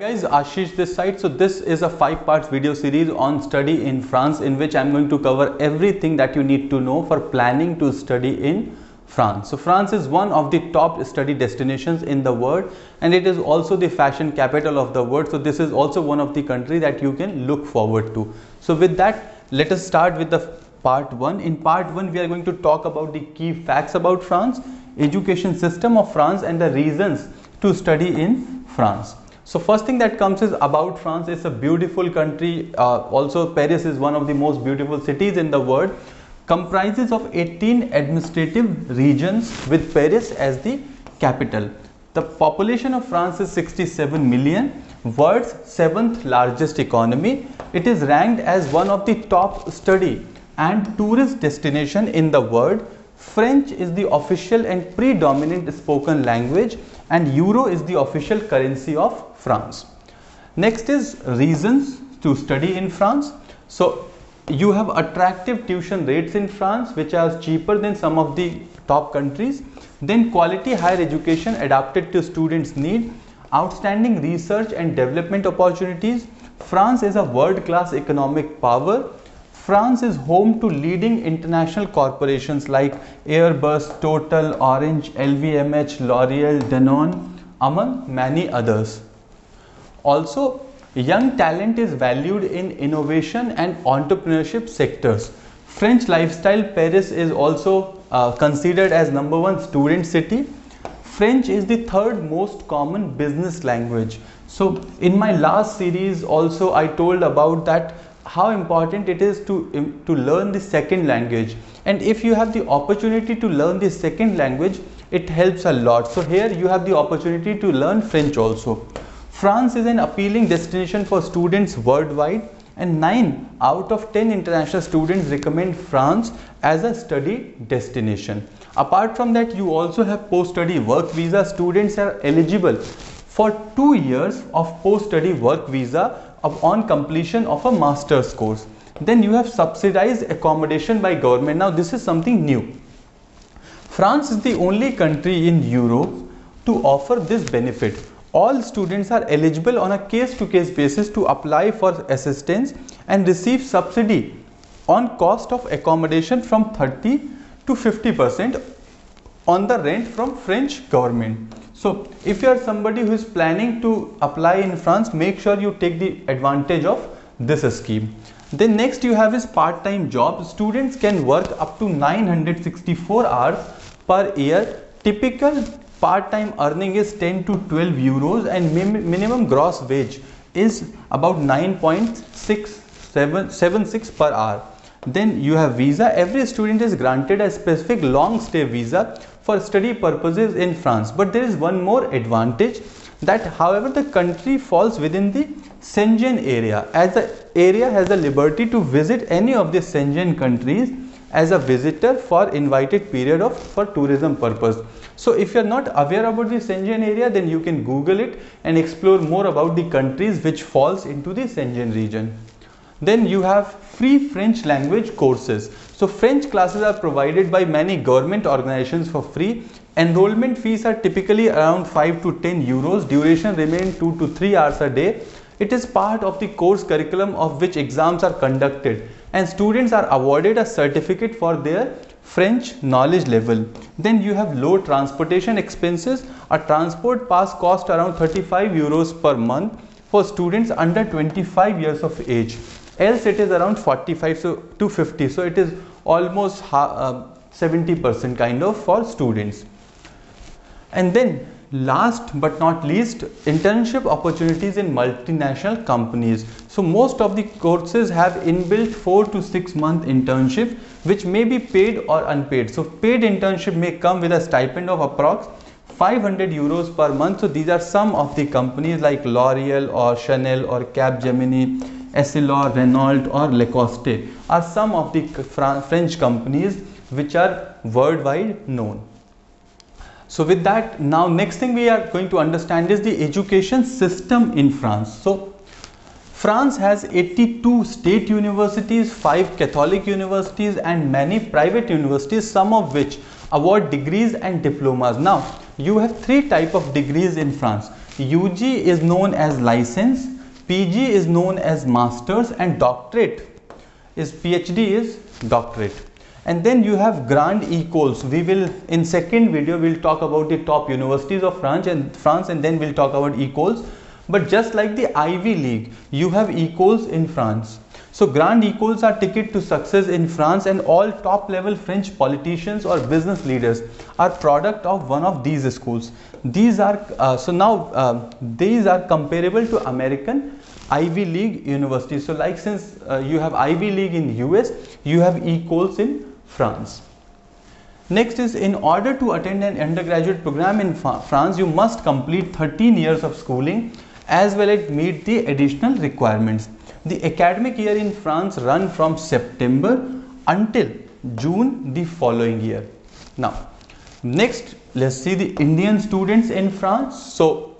guys ashish this side. So this is a five parts video series on study in france in which i'm going to cover everything that you need to know for planning to study in france. So france is one of the top study destinations in the world and it is also the fashion capital of the world. So this is also one of the country that you can look forward to. So with that let us start with the part 1 in part 1 we are going to talk about the key facts about france education system of france and the reasons to study in france so first thing that comes is about France. It's a beautiful country. Uh, also Paris is one of the most beautiful cities in the world. Comprises of 18 administrative regions with Paris as the capital. The population of France is 67 million. World's seventh largest economy. It is ranked as one of the top study and tourist destination in the world. French is the official and predominant spoken language and euro is the official currency of France. Next is reasons to study in France. So you have attractive tuition rates in France which are cheaper than some of the top countries. Then quality higher education adapted to students need, outstanding research and development opportunities. France is a world-class economic power. France is home to leading international corporations like Airbus, Total, Orange, LVMH, L'Oreal, Danone among many others. Also, young talent is valued in innovation and entrepreneurship sectors. French lifestyle Paris is also uh, considered as number one student city. French is the third most common business language. So in my last series also I told about that how important it is to, to learn the second language and if you have the opportunity to learn the second language it helps a lot. So here you have the opportunity to learn French also. France is an appealing destination for students worldwide and 9 out of 10 international students recommend France as a study destination. Apart from that, you also have post-study work visa. Students are eligible for 2 years of post-study work visa on completion of a master's course. Then you have subsidized accommodation by government. Now this is something new. France is the only country in Europe to offer this benefit all students are eligible on a case-to-case -case basis to apply for assistance and receive subsidy on cost of accommodation from 30 to 50 percent on the rent from French government. So if you are somebody who is planning to apply in France, make sure you take the advantage of this scheme. Then next you have is part-time job. Students can work up to 964 hours per year. Typical part-time earning is 10 to 12 euros and minimum gross wage is about 9.676 per hour. Then you have visa. Every student is granted a specific long stay visa for study purposes in France. But there is one more advantage that however the country falls within the Schengen area as the area has the liberty to visit any of the Schengen countries as a visitor for invited period of for tourism purpose. So if you are not aware about the Schengen area then you can google it and explore more about the countries which falls into the Schengen region. Then you have free French language courses. So French classes are provided by many government organizations for free. Enrollment fees are typically around 5 to 10 euros. Duration remain 2 to 3 hours a day. It is part of the course curriculum of which exams are conducted and students are awarded a certificate for their French knowledge level. Then you have low transportation expenses. A transport pass cost around 35 euros per month for students under 25 years of age. Else it is around 45 so to 50. So it is almost 70% uh, kind of for students. And then last but not least internship opportunities in multinational companies so most of the courses have inbuilt 4 to 6 month internship which may be paid or unpaid so paid internship may come with a stipend of approx 500 euros per month so these are some of the companies like L'Oreal or Chanel or Capgemini Essilor, Renault or Lacoste are some of the French companies which are worldwide known so with that, now next thing we are going to understand is the education system in France. So France has 82 state universities, 5 Catholic universities and many private universities, some of which award degrees and diplomas. Now, you have three type of degrees in France. UG is known as license, PG is known as masters and doctorate is PhD is doctorate. And then you have grand écoles. We will in second video we'll talk about the top universities of France and France and then we'll talk about écoles. But just like the Ivy League, you have écoles in France. So grand écoles are ticket to success in France and all top level French politicians or business leaders are product of one of these schools. These are, uh, so now uh, these are comparable to American Ivy League universities. So like since uh, you have Ivy League in the US, you have écoles in France. Next is in order to attend an undergraduate program in France, you must complete 13 years of schooling as well as meet the additional requirements. The academic year in France run from September until June the following year. Now, next let's see the Indian students in France. So,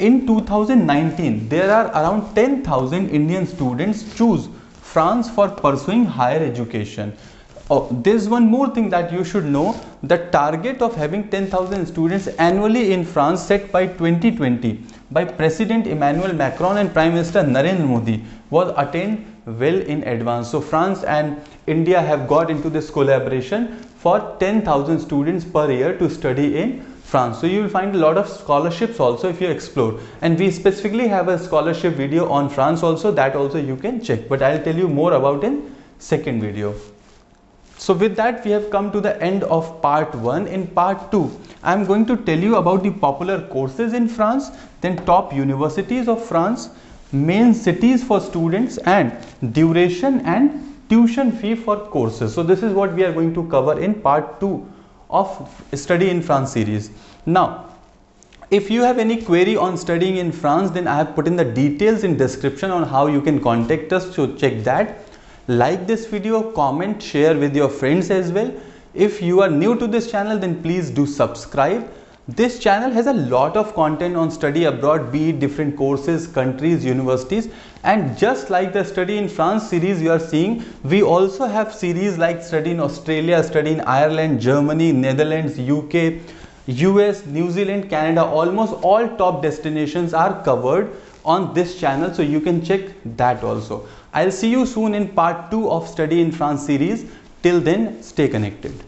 in 2019, there are around 10,000 Indian students choose France for pursuing higher education. Oh, there's one more thing that you should know. The target of having 10,000 students annually in France set by 2020 by President Emmanuel Macron and Prime Minister Narendra Modi was attained well in advance. So France and India have got into this collaboration for 10,000 students per year to study in France. So you will find a lot of scholarships also if you explore and we specifically have a scholarship video on France also that also you can check but I'll tell you more about in second video. So with that we have come to the end of part 1. In part 2 I am going to tell you about the popular courses in France, then top universities of France, main cities for students and duration and tuition fee for courses. So this is what we are going to cover in part 2 of study in France series. Now if you have any query on studying in France then I have put in the details in description on how you can contact us so check that like this video comment share with your friends as well if you are new to this channel then please do subscribe this channel has a lot of content on study abroad be it different courses countries universities and just like the study in france series you are seeing we also have series like study in australia study in ireland germany netherlands uk us new zealand canada almost all top destinations are covered on this channel so you can check that also I'll see you soon in part 2 of Study in France series. Till then, stay connected.